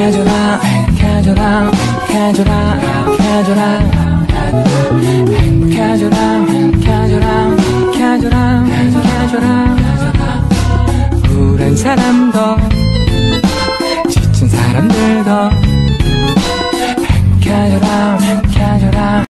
가져라 가져라 가져라 가져라 가져라 가져라 가져라 가져라. 우울한 사람도 지친 사람들도